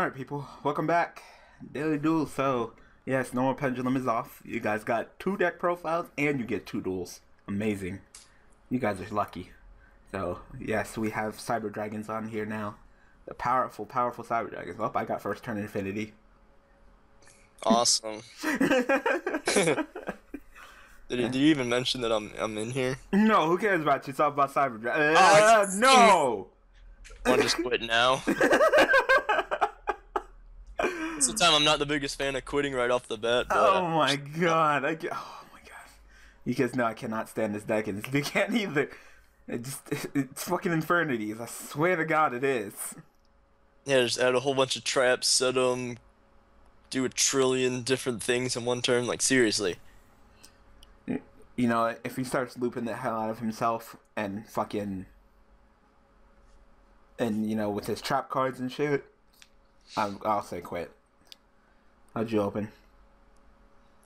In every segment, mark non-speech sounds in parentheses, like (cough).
Alright, people, welcome back. Daily Duel. So, yes, normal pendulum is off. You guys got two deck profiles and you get two duels. Amazing. You guys are lucky. So, yes, we have Cyber Dragons on here now. The powerful, powerful Cyber Dragons. Oh, I got first turn Infinity. Awesome. (laughs) did, you, did you even mention that I'm I'm in here? no, who cares about you? It's all about Cyber Dragons. Uh, Oh, no! Want to just quit now? (laughs) Sometimes I'm not the biggest fan of quitting right off the bat. But Oh my god! I get, oh my god! You guys know I cannot stand this deck, and (laughs) they can't either. It just it's fucking infernities. I swear to God, it is. yeah, just add a whole bunch of traps, set them, do a trillion different things in one turn. Like seriously. You know, if he starts looping the hell out of himself and fucking, and you know, with his trap cards and shit, I'll, I'll say quit. How'd you open?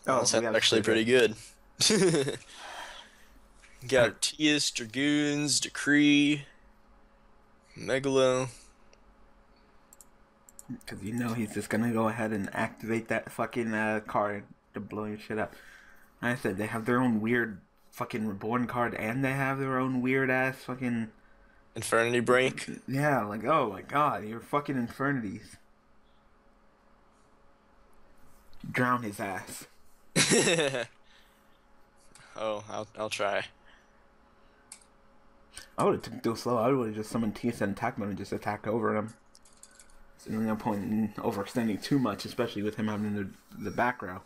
Oh, we that's have actually three pretty good. (laughs) Got (laughs) Tius, Dragoons, Decree, Megalo. Because you know he's just gonna go ahead and activate that fucking uh, card to blow your shit up. Like I said they have their own weird fucking reborn card, and they have their own weird ass fucking Infernity Break. yeah. Like oh my god, you're fucking infernities. Drown his ass. (laughs) oh, I'll I'll try. I would have took Duel slow. I would have just summoned TS and attack mode and just attacked over him. There's no point in overextending too much, especially with him having the the back row.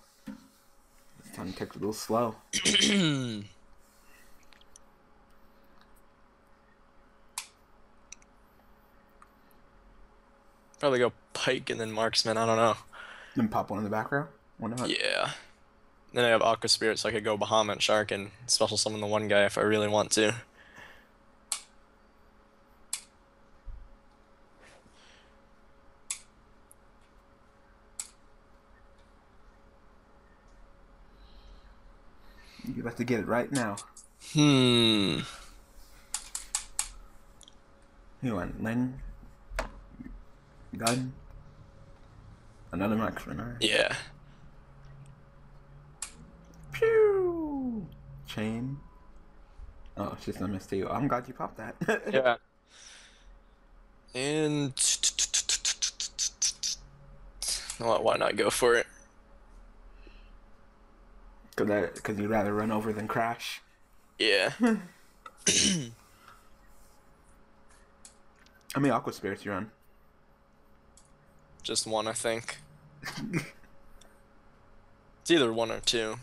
It's time to take it a little slow. Probably go Pike and then Marksman. I don't know. Then pop one in the back row. Why not? Yeah. Then I have Aqua Spirit, so I could go Bahamut Shark and special summon the one guy if I really want to. You have to get it right now. Hmm. You want Lin? Gun? Another marksman, alright. Yeah. Chain. Oh, it's just a mistake. I'm glad you popped that. (laughs) Yeah. And Well, why not go for it? Cause, that, cause you'd rather run over than crash. Yeah. (laughs) (clears throat) How many Aqua Spirits you run? Just one, I think. (laughs) It's either one or two.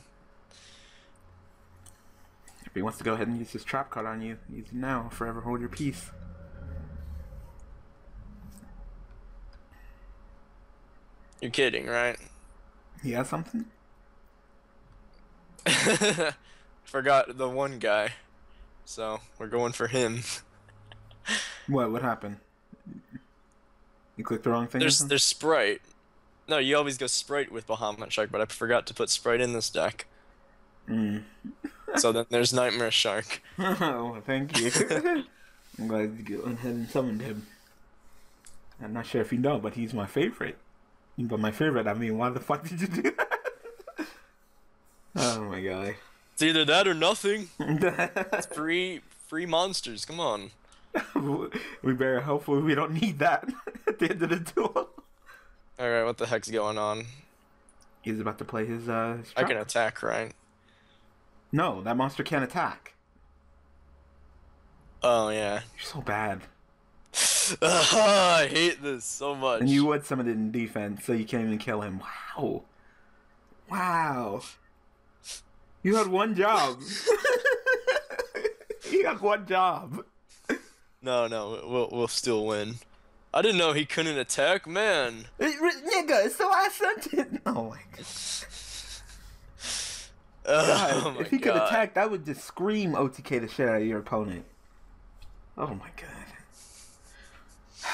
He wants to go ahead and use his trap card on you, use it now. Forever hold your peace. You're kidding, right? He has something? (laughs) Forgot the one guy. So, we're going for him. What? What happened? You clicked the wrong thing? There's there's Sprite. No, you always go Sprite with Bahamut Shark, but I forgot to put Sprite in this deck. Mm. So then there's Nightmare Shark. (laughs) oh, thank you. (laughs) I'm glad you went ahead and summoned him. I'm not sure if you know, but he's my favorite. But my favorite, I mean, why the fuck did you do that? (laughs) oh my god. It's either that or nothing. Free free monsters, come on. we better hopefully we don't need that at the end of the duel. Alright, what the heck's going on? He's about to play his uh. His I can attack, right? No, that monster can't attack. Oh yeah. You're so bad. (laughs) I hate this so much. And you would summon it in defense, so you can't even kill him. Wow. Wow. You had one job. (laughs) you had one job. No, no, we'll we'll still win. I didn't know he couldn't attack, man. Eh, Nigga, so I sent it. Oh my god. Oh if he could attack, that would just scream OTK the shit out of your opponent. Oh my god. (sighs)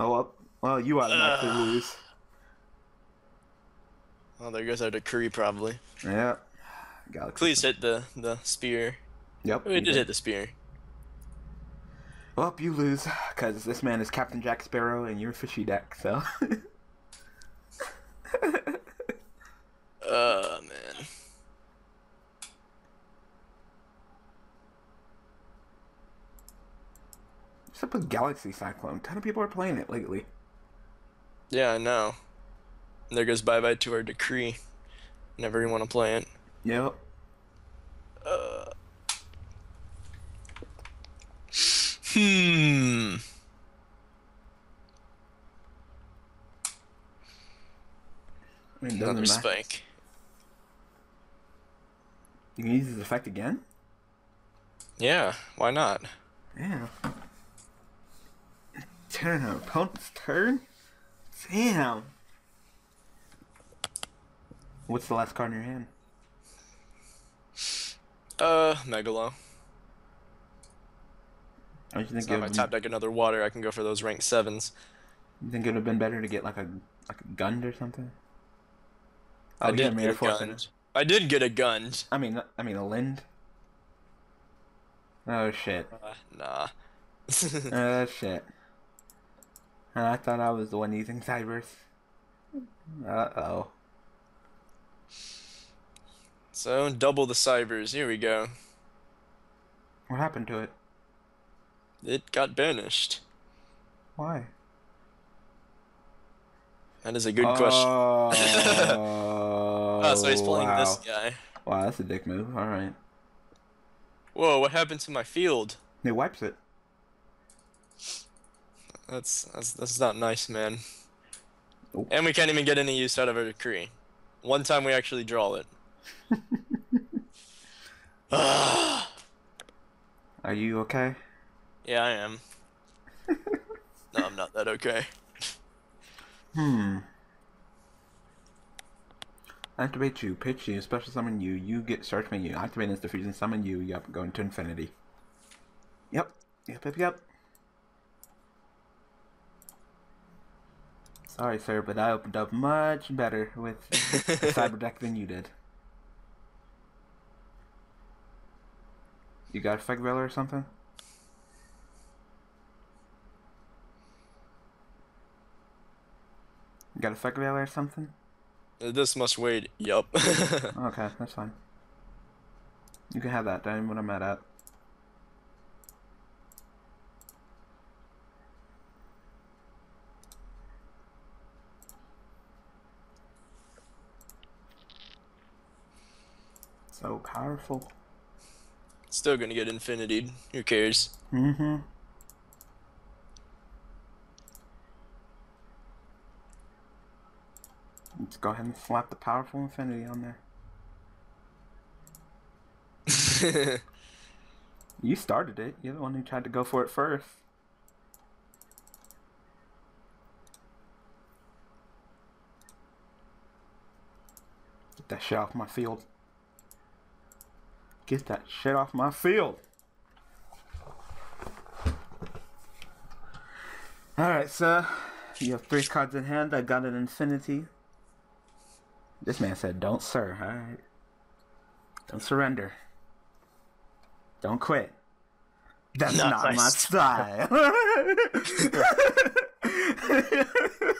Oh well, well you automatically Ugh. lose. Oh, there goes our decree, probably. Yeah. Galaxy. Please hit the the spear. Yep. It did hit the spear. Well, you lose, because this man is Captain Jack Sparrow and you're Fishy Deck, so. (laughs) Uh, man. What's up with Galaxy Cyclone? A ton of people are playing it lately. Yeah, I know. There goes bye bye to our decree. Never even want to play it. Yep. Uh. Hmm. Another spike. You can use this effect again? Yeah, why not? Yeah. Turn an opponent's turn? Damn. What's the last card in your hand? Uh, Megalo. You think So it if I tap deck another water, I can go for those rank sevens. you think it would have been better to get like a like a gun or something? I Oh, you did get a gun. I did get a gun. I mean, I mean a Lind. Oh shit. Uh, nah. (laughs) Oh shit. And I thought I was the one using cybers. Uh oh. so double the cybers. Here we go. What happened to it? It got banished. Why? That is a good question. (laughs) Oh, Oh, so he's playing wow. this guy. Wow, that's a dick move. All right. Whoa, what happened to my field? He wipes it. That's that's that's not nice, man. Nope. And we can't even get any use out of our decree. One time we actually draw it. (laughs) (sighs) Are you okay? yeah, I am. (laughs) no, I'm not that okay. Hmm. Activate you, pitch you, special summon you, you get search menu, activate this diffusion, summon you, yep, go into infinity. Yep, yep, yep, yep. Sorry, sir, but I opened up much better with the (laughs) cyber deck than you did. You got a Effect Veiler or something? You got a Effect Veiler or something? This must wait. Yup. (laughs) Okay, that's fine. You can have that, ain't what I'm mad at. So powerful. Still gonna get infinitied. Who cares? Mm-hmm. Let's go ahead and slap the powerful infinity on there. (laughs) You started it. You're the one who tried to go for it first. Get that shit off my field. Get that shit off my field. Alright, so you have three cards in hand. I got an infinity. This man said, Don't, sir. Alright. Don't surrender. Don't quit. That's Not not, my my style. (laughs)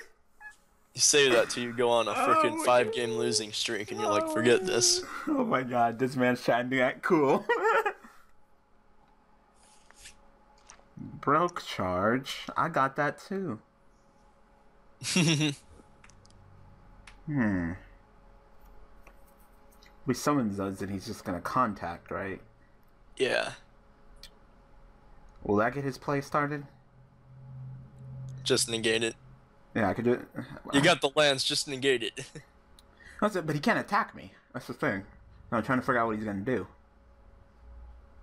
You say that till you go on a freaking my five game losing streak and you're like, forget this. oh my god, this man's trying to act cool. (laughs) Broke charge. I got that too. (laughs) Hmm. We summons those and he's just gonna contact, right? yeah. Will that get his play started? Just negate it. Yeah, I could do it. You got the lance, just negate it. (laughs) That's it, but he can't attack me. That's the thing. I'm trying to figure out what he's gonna do.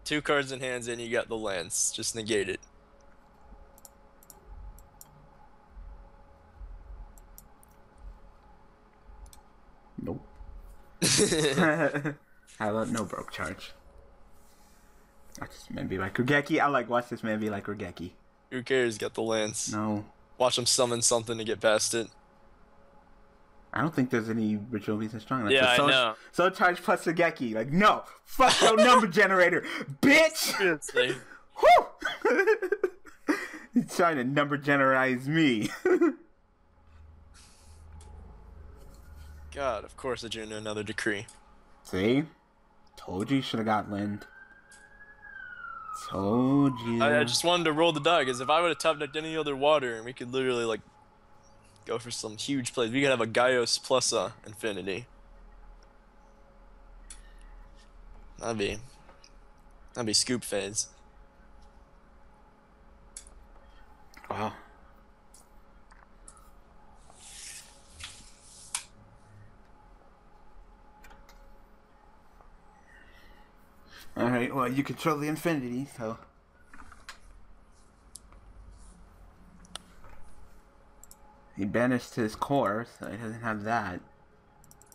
Two cards in hands and you got the lance. Just negate it. (laughs) (laughs) How about no broke charge? Watch this man be like Rugeki. I like watch this man be like Rugeki. Who cares? Got the lance. No, Watch him summon something to get past it. I don't think there's any ritual beast as strong. That's Yeah, a I soul, know. Soul charge plus Rugeki. Like no, fuck your number (laughs) generator, bitch. Seriously. Whew! He's trying to number generalize me. God, of course I drew another decree. See? Told you you should have got Lind. Told you. I, I just wanted to roll the die because if I would have top decked any other water, and we could literally like go for some huge plays. We could have a Gaios plus a Infinity. That'd be that'd be scoop phase. Wow. Alright, well, you control the infinity, so. He banished his core, so he doesn't have that.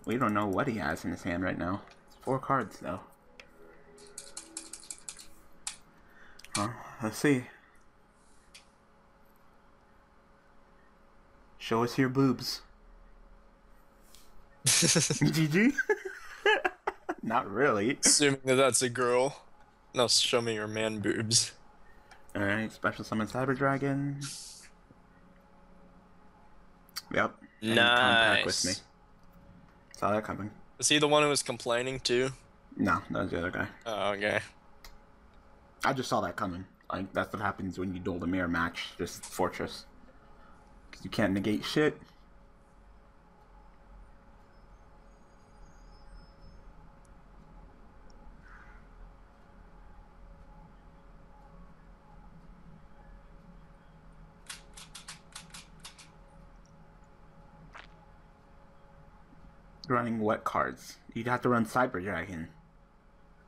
We don't know what he has in his hand right now. It's four cards, though. Well, let's see. Show us your boobs. (laughs) GG? Not really. Assuming that that's a girl. Now show me your man boobs. Alright, special summon Cyber Dragon. Yep. and compact with me. Nice. Saw that coming. Is he the one who was complaining too? No, that was the other guy. Oh, okay. I just saw that coming. Like, that's what happens when you duel the mirror match, just fortress. Cause you can't negate shit. Running what cards? You'd have to run Cyber Dragon.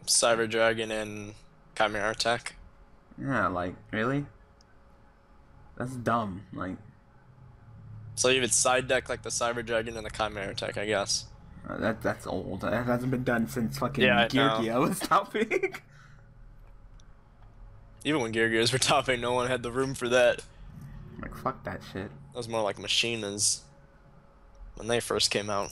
Cyber Dragon and Chimera Attack. Yeah, like, really? That's dumb. Like, So you would side deck like the Cyber Dragon and the Chimera Attack, I guess. uh, that that's old. That hasn't been done since fucking Yeah, I Geargia was (laughs) topping. Even when Gear Gears were topping, no one had the room for that. like, fuck that shit. That was more like Machinas when they first came out.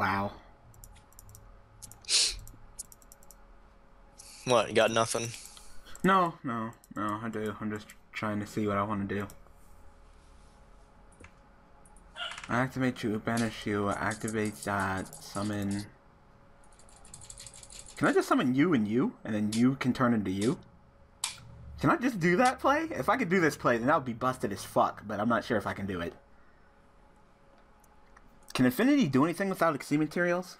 Wow. What, you got nothing? No, no, no, I do. I'm just trying to see what I want to do. I Activate you, banish you, activate that, summon. Can I just summon you and you, and then you can turn into you? Can I just do that play? If I could do this play, then that would be busted as fuck, but I'm not sure if I can do it. Can Infinity do anything without Exceed materials?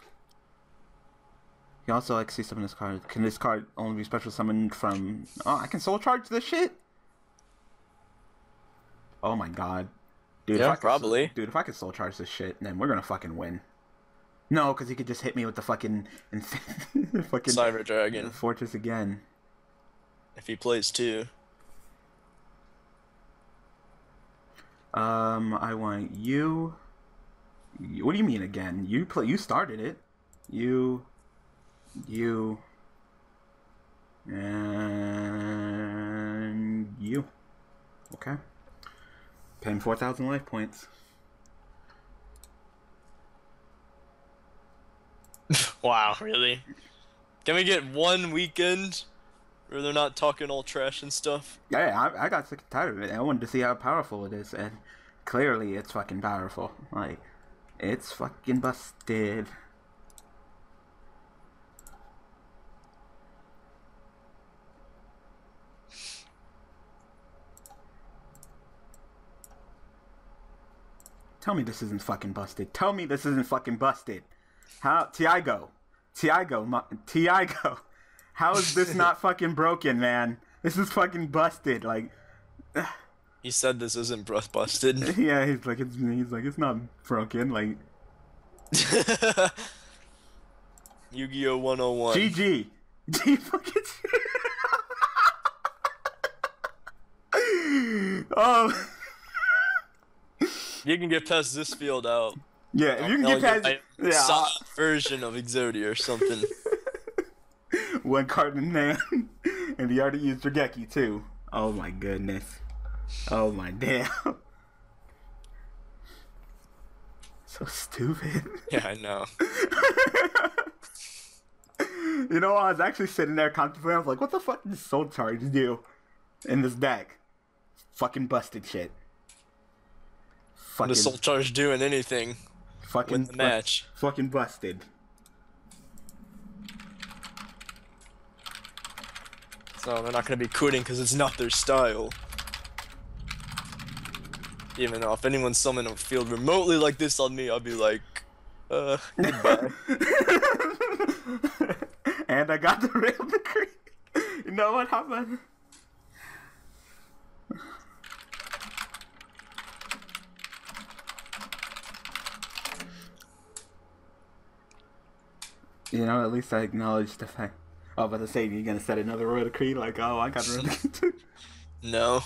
You also like see summon this card. Can this card only be special summoned from? Oh, I can soul charge this shit. Oh my god, dude! Yeah, I could- probably. Dude, if I could soul charge this shit, then we're gonna fucking win. No, because he could just hit me with the fucking, (laughs) (laughs) fucking Cyber Dragon, fortress again. if he plays two. Um, I want you. What do you mean again? You play. You started it. You. You. And you. Okay. Paying four thousand life points. (laughs) Wow, really? Can we get one weekend where they're not talking all trash and stuff? Yeah, I, I got sick and tired of it. I wanted to see how powerful it is, and clearly it's fucking powerful. Like, it's fucking busted. Tell me this isn't fucking busted. Tell me this isn't fucking busted. How Tiago, Tiago, Tiago. How is this (laughs) not fucking broken, man? This is fucking busted. Like, He said this isn't breath busted. (laughs) yeah, he's like, it's he's like, it's not broken. Like, (laughs) Yu-Gi-Oh 101. GG. (laughs) G fucking. oh, You can get past this field out. yeah. If you can get get past, my yeah, soft version of Exodia or something. one card in hand, and he already used Drageki too. Oh my goodness. Oh my damn. (laughs) So stupid. Yeah, I know. (laughs) you know, I was actually sitting there contemplating. I was like, "What the fuck does Soul Charge do in this deck? Fucking busted shit. What Fucking, does Soul Charge doing anything? fucking, Win the bu- match. fucking busted. So they're not gonna be quitting because it's not their style. Even though if anyone summoned a field remotely like this on me, I'll be like, uh, goodbye. (laughs) and I got the (laughs) real decree. You know what happened? You know, at least I acknowledged the fact. Oh, but to say you're gonna set another royal decree, like, oh, I got royal (laughs) decree. no.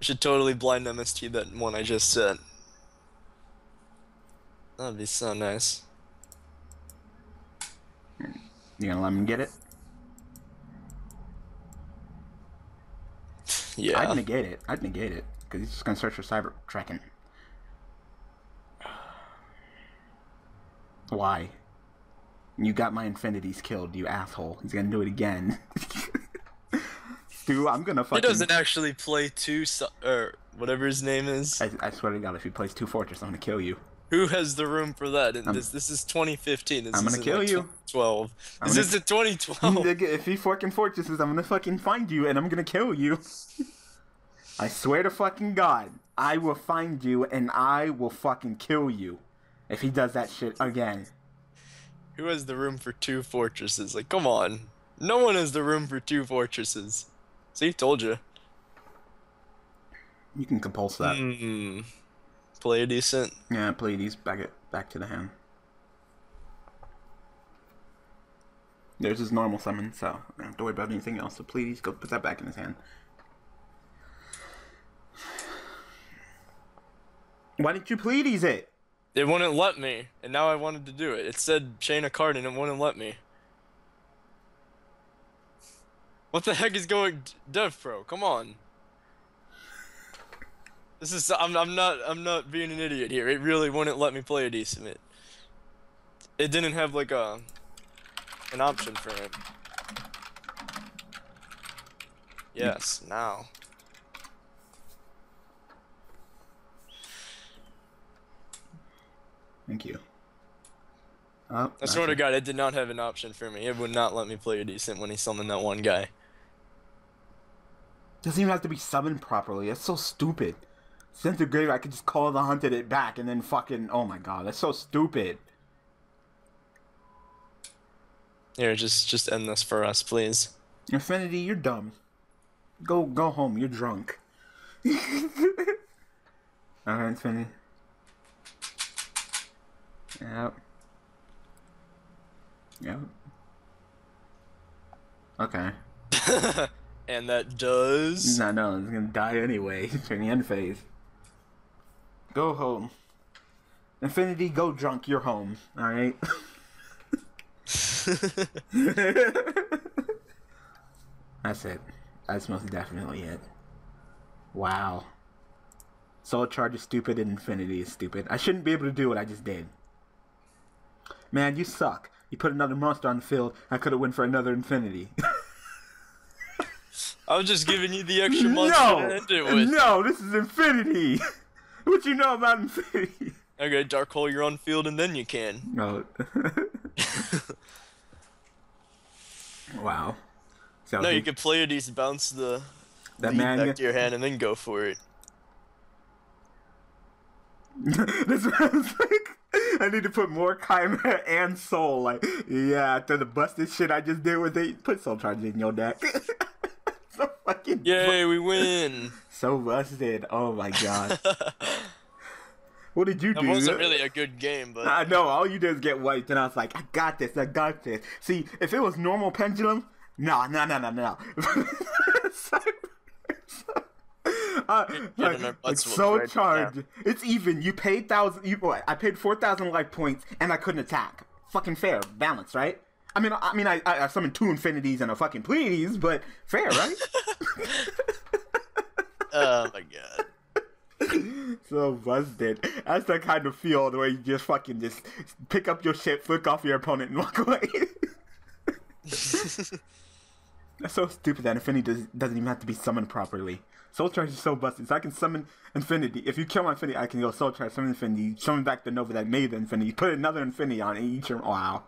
Should totally blind MST that one I just said. That'd be so nice. You gonna let him get it? Yeah. I'd negate it. I'd negate it because he's just gonna search for cyber tracking. Why? You got my infinities killed, you asshole. He's gonna do it again. (laughs) Dude, I'm gonna He doesn't actually play two, su- or whatever his name is. I, I swear to God, if he plays two fortress, I'm gonna kill you. Who has the room for that? I'm- this this is 2015. This I'm gonna kill like you. 2012. I'm This gonna- is the 2012. If he fucking fortresses, I'm gonna fucking find you and I'm gonna kill you. (laughs) I swear to fucking God, I will find you and I will fucking kill you if he does that shit again. Who has the room for two fortresses? Like, come on. No one has the room for two fortresses. See, told you. You can compulse that. Hmm. Pleiades. Yeah, Pleiades back it back to the hand. There's his normal summon, so I don't have to worry about anything else. So please go put that back in his hand. Why didn't you Pleiades it? It wouldn't let me, and now I wanted to do it. It said chain a card and it wouldn't let me. What the heck is going Dev Pro? Come on. This is I'm I'm not I'm not being an idiot here. It really wouldn't let me Pleiades it. It didn't have like a an option for it. Yes, now. Thank you. Oh, I swear to. God, it did not have an option for me. It would not let me Pleiades when he summoned that one guy. Doesn't even have to be summoned properly. That's so stupid. Sent to grave, I could just call the hunted it back and then fucking. Oh my god, that's so stupid. Here, just just end this for us, please. Infinity, you're dumb. Go go home. You're drunk. (laughs) Alright, Infinity. Yep. Yep. Okay. And that does. No, no, it's gonna die anyway. (laughs) During the end phase. Go home. Infinity, go drunk. You're home. Alright? (laughs) That's it. That's most definitely it. Wow. Soul Charge is stupid and Infinity is stupid. I shouldn't be able to do what I just did. Man, you suck. You put another monster on the field, I could have went for another Infinity. (laughs) I was just giving you the extra monster no! to end it with. No, this is Infinity! (laughs) what you know about Infinity? Okay, Dark Hole, you're on field, and then you can. No. (laughs) wow. So No, he- you could Pleiades bounce the that man back to your hand and then go for it. (laughs) this was like I need to put more Chimera and Soul. Like, yeah, after the busted shit I just did with it, put Soul Charge in your deck. So fucking Yay, we win! (laughs) so busted. Oh my god. (laughs) what did you do? wasn't really a good game, but I know, all you did is get wiped, and I was like, I got this, I got this. See, if it was normal pendulum, no, no, no, no, no. Uh, like, our like butts whooped so charged. It's even. You paid thousand. You what? I paid four thousand life points, and I couldn't attack. Fucking fair, balance, right? I mean, I mean, I, I, summoned two infinities and a fucking Pleiades, but fair, right? (laughs) (laughs) oh my god. so busted. That's the kind of feel where you just fucking just pick up your shit, flick off your opponent, and walk (laughs) away. That's so stupid that Infinity does, doesn't even have to be summoned properly. Soul Charge is so busted. So I can summon Infinity. If you kill my Infinity, I can go Soul Charge, summon Infinity, summon back the Nova that made the Infinity, put another Infinity on and each. Wow.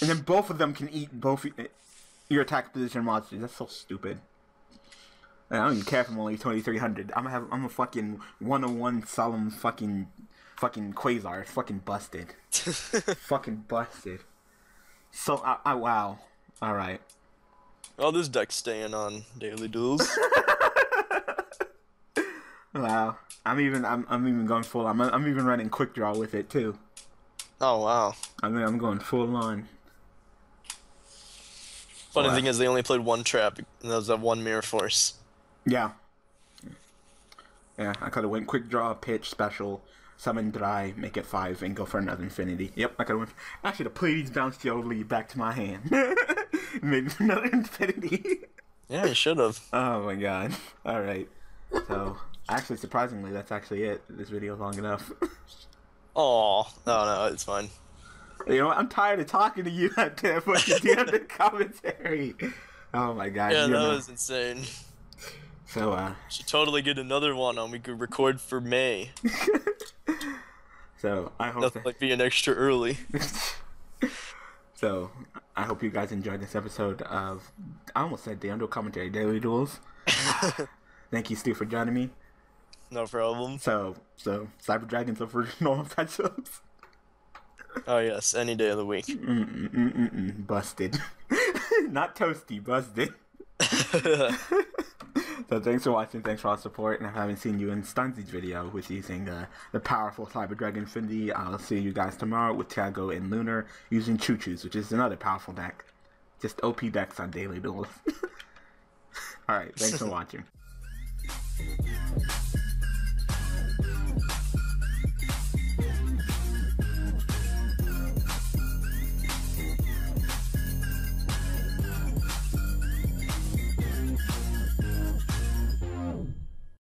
And then both of them can eat both your attack position monsters. That's so stupid. I don't even care if I'm only 2300. I'm gonna have I'm a fucking 101 solemn fucking fucking Quasar. It's fucking busted. (laughs) fucking busted. So I, I wow. All right. Well, this deck's staying on daily duels. (laughs) wow. I'm even I'm I'm even going full. I'm I'm even running quick draw with it too. Oh wow. I mean I'm going full on. Funny wow. thing is they only played one trap and that was that one mirror force. Yeah. Yeah, I could have went quick draw, pitch, special, summon dry, make it five, and go for another infinity. Yep, I could have went. I should have played these bounce lead back to my hand. (laughs) Made another infinity. yeah, you should have. (laughs) Oh my god. All right. So, actually, surprisingly, that's actually it. This video is long enough. (laughs) Oh no, no, it's fine. You know what? I'm tired of talking to you (laughs) at the fucking (laughs) commentary. Oh my god. Yeah, that know. was insane. So, uh. Should totally get another one on. We could record for May. (laughs) so, I hope. Nothing that... like being extra early. so, I hope you guys enjoyed this episode of. I almost said the Under Commentary Daily Duels. Thank you, Stew, for joining me. No problem. So, so Cyber Dragons over (laughs) normal pencils. Oh yes, any day of the week. Mm-mm-mm-mm. Busted. (laughs) Not toasty, busted. (laughs) So thanks for watching, thanks for all the support, and if I haven't seen you in Stonzy's video with using uh, the powerful Cyber Dragon Infinity, I'll see you guys tomorrow with Tiago and Lunar using Choo Choos, which is another powerful deck. Just OP decks on daily duels. Alright, thanks for watching.